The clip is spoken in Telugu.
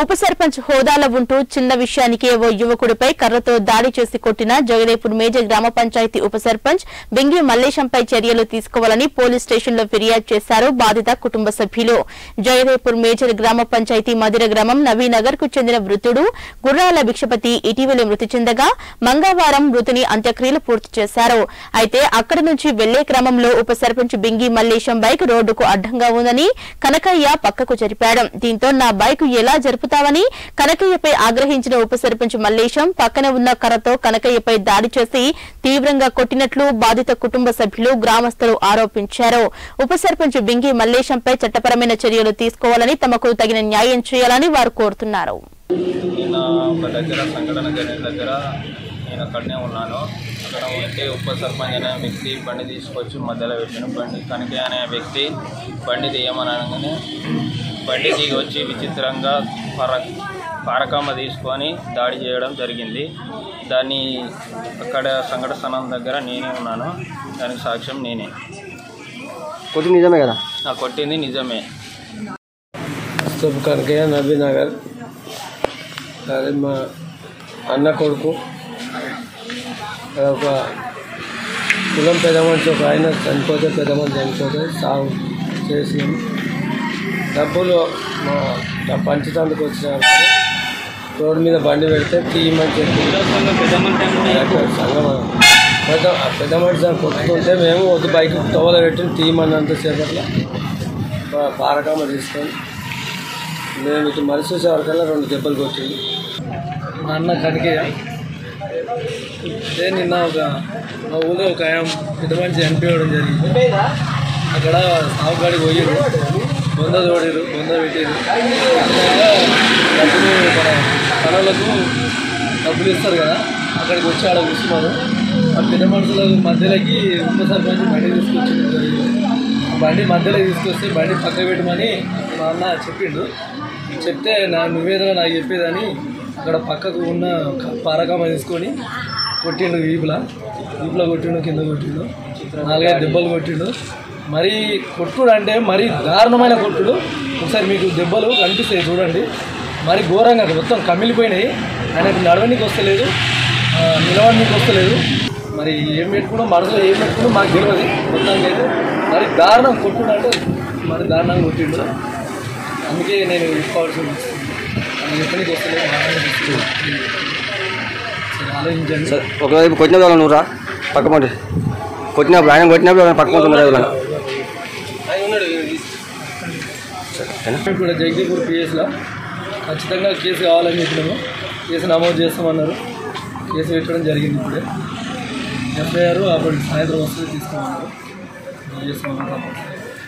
ఉప సర్పంచ్ హోదాలో ఉంటూ చిన్న విషయానికి ఓ యువకుడిపై కర్రతో దాడి చేసి కొట్టిన జగదేపూర్ మేజర్ గ్రామ పంచాయతీ ఉప సర్పంచ్ బింగి మల్లేశంపై చర్యలు తీసుకోవాలని పోలీస్ స్టేషన్లో ఫిర్యాదు చేశారు బాధిత కుటుంబ సభ్యులు. జగదేపూర్ మేజర్ గ్రామ పంచాయతీ మధిర గ్రామం నవీనగర్కు చెందిన మృతుడు గుర్రాల భిక్షపతి ఇటీవల మృతి చెందగా మంగళవారం మృతిని అంత్యక్రియలు పూర్తి చేశారు. అయితే అక్కడి నుంచి వెళ్ళే క్రమంలో ఉప సర్పంచ్ బింగి మల్లేశం బైక్ రోడ్డుకు అడ్డంగా ఉందని కనకయ్య పక్కకు జరిపాడు. దీంతో నా బైక్ ఎలా జరుపు జరుపుతావని కనకయ్యపై ఆగ్రహించిన ఉప సర్పంచ్ మల్లేశం పక్కన ఉన్న కర్రతో కనకయ్యపై దాడి చేసి తీవ్రంగా కొట్టినట్లు బాధిత కుటుంబ సభ్యులు గ్రామస్తులు ఆరోపించారు. ఉప సర్పంచ్ బింగి మల్లేశంపై చట్టపరమైన చర్యలు తీసుకోవాలని తమకు తగిన న్యాయం చేయాలని వారు కోరుతున్నారు. నేను అక్కడనే ఉన్నాను. అక్కడ ఉంటే ఉప సర్పంచ్ అనే వ్యక్తి బండి తీసుకొచ్చి మధ్యలో పెట్టిన బండి కనకే అనే వ్యక్తి బండి తీయమనగానే బండి దిగి వచ్చి విచిత్రంగా పర పారకామ తీసుకొని దాడి చేయడం జరిగింది. దాన్ని అక్కడ సంఘటన స్థలం దగ్గర నేనే ఉన్నాను. దానికి సాక్ష్యం నేనే. కొట్టి నిజమే కదా? నా కొట్టింది నిజమే. కనకయ్య నబీనగర్ అదే మా అన్న కొడుకు ఒక కులం పెద్ద మనిషి ఒక ఆయన చనిపోతే పెద్ద మనిషి చనిపోతే సాగు చేసి డబ్బులు మా వచ్చిన రోడ్డు మీద బండి పెడితే తీయమని చెప్పి. అక్కడ పెద్ద పెద్ద మనిషి కొట్టుకుంటే మేము ఒక బైక్ తోవల పెట్టి తీయమన్నంతసేపట్లో పారకామ తీసుకొని మేము ఇటు మనిషి వచ్చేవరకల్లా రెండు దెబ్బలు కొట్టింది. మా అన్న కనికయ్య నిన్న ఒక మా ఊళ్ళో ఒక ఆయన పెద్ద మనిషి చనిపోవడం జరిగింది. అక్కడ సాగుగాడికి పోయారు బొంద తోడిరు బొంద పెట్టారు డబ్బులు మన పనులకు డబ్బులు ఇస్తారు కదా. అక్కడికి వచ్చి ఆడ కూర్చున్నారు ఆ పెద్ద మనుషుల మధ్యలోకి ఉప సర్పంచ్ బండి తీసుకొచ్చి ఆ బండి మధ్యలో తీసుకొస్తే బండి పక్క పెట్టమని మా అన్న చెప్పిండు. చెప్తే నా నువ్వేదో నాకు చెప్పేదని అక్కడ పక్కకు ఉన్న పారకామ తీసుకొని కొట్టిండు వీపులా. వీపులో కొట్టిండు కింద కొట్టిండు. నాలుగైదు దెబ్బలు కొట్టిండు. మరి కొట్టుడు అంటే మరీ దారుణమైన కొట్టుడు. ఒకసారి మీకు దెబ్బలు కనిపిస్తాయి చూడండి. మరి ఘోరంగా మొత్తం కమిలిపోయినాయి. ఆయనకు నడవనికి వస్తలేదు నిలవడానికి వస్తలేదు. మరి ఏం పెట్టుకున్నా? మనసులో ఏం పెట్టుకున్నా? మాకు తెలియదు. మొత్తానికి అయితే మరి దారుణం కొట్టుడు అంటే మరి దారుణంగా కొట్టిండు. అందుకే నేను తీసుకోవాల్సి వస్తుంది అది ఎప్పటికి వస్తలేదు ఆలోచించండి. సరే ఒకవైపు కొట్టిన ఎవరైనా నువ్వు రా పక్క పండి కొట్టినప్పుడు ఆయన కొట్టినప్పుడు ఆయన ఉన్నాడు ఇప్పుడు జగదీపూర్ పిఎస్లో. ఖచ్చితంగా కేసు కావాలని చెప్పినాము. కేసు నమోదు చేస్తామన్నారు. కేసు పెట్టడం జరిగింది ఇప్పుడే. ఎఫ్ఐఆర్ అప్పుడు సాయంత్రం వస్తుంది తీసుకోమన్నారు. చేస్తామన్నారు